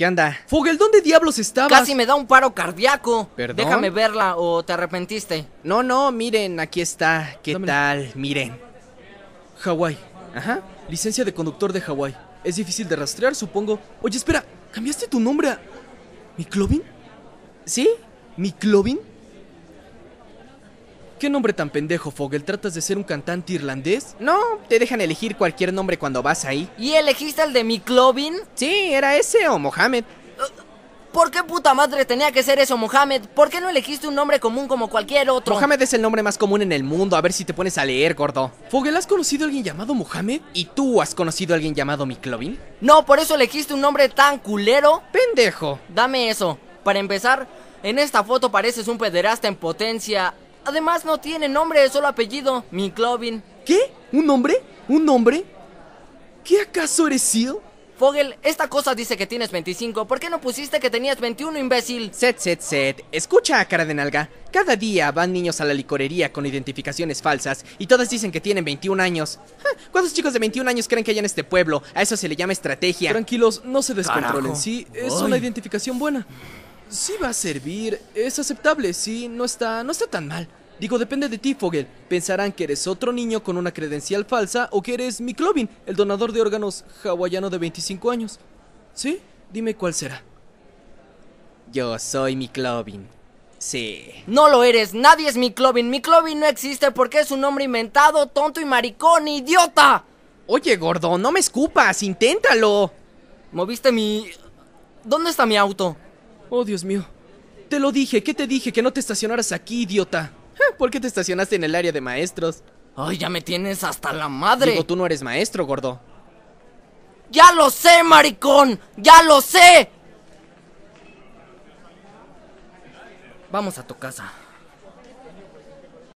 ¿Qué onda? Fogel, ¿dónde diablos estabas? Casi me da un paro cardíaco. ¿Perdón? Déjame verla o te arrepentiste. No, no, miren, aquí está. ¿Qué Dámela. tal? Miren. Hawái. Ajá. Licencia de conductor de Hawái. Es difícil de rastrear, supongo. Oye, espera, ¿cambiaste tu nombre a. ¿Miclovin? ¿Sí? ¿Miclovin? ¿Qué nombre tan pendejo, Fogel? ¿Tratas de ser un cantante irlandés? No, te dejan elegir cualquier nombre cuando vas ahí. ¿Y elegiste el de mi Clovin? Sí, era ese o Mohamed. ¿Por qué puta madre tenía que ser eso, Mohamed? ¿Por qué no elegiste un nombre común como cualquier otro? Mohamed es el nombre más común en el mundo. A ver si te pones a leer, gordo. Fogel, ¿has conocido a alguien llamado Mohamed? ¿Y tú has conocido a alguien llamado Miklovin? No, por eso elegiste un nombre tan culero. Pendejo. Dame eso. Para empezar, en esta foto pareces un pederasta en potencia. Además, no tiene nombre, solo apellido. Mi Clovin. ¿Qué? ¿Un nombre? ¿Un nombre? ¿Qué acaso eres Seal? Fogel, esta cosa dice que tienes 25. ¿Por qué no pusiste que tenías 21, imbécil? Set, set, set. Escucha, cara de nalga. Cada día van niños a la licorería con identificaciones falsas y todas dicen que tienen 21 años. ¿Cuántos chicos de 21 años creen que hay en este pueblo? A eso se le llama estrategia. Tranquilos, no se descontrolen. Carajo. Sí, es Ay. una identificación buena. Sí va a servir, es aceptable, sí, no está, no está tan mal. Digo, depende de ti, Fogel. Pensarán que eres otro niño con una credencial falsa o que eres Miklovin, el donador de órganos hawaiano de 25 años. ¿Sí? Dime cuál será. Yo soy Miklovin. Sí. No lo eres, nadie es mi Clovin. Mi Clovin no existe porque es un nombre inventado, tonto y maricón, idiota. Oye, gordo, no me escupas, inténtalo. Moviste mi... ¿Dónde está mi auto? Oh, Dios mío. Te lo dije, ¿qué te dije? Que no te estacionaras aquí, idiota. ¿Por qué te estacionaste en el área de maestros? Ay, ya me tienes hasta la madre. Digo, tú no eres maestro, gordo. Ya lo sé, maricón. Ya lo sé. Vamos a tu casa.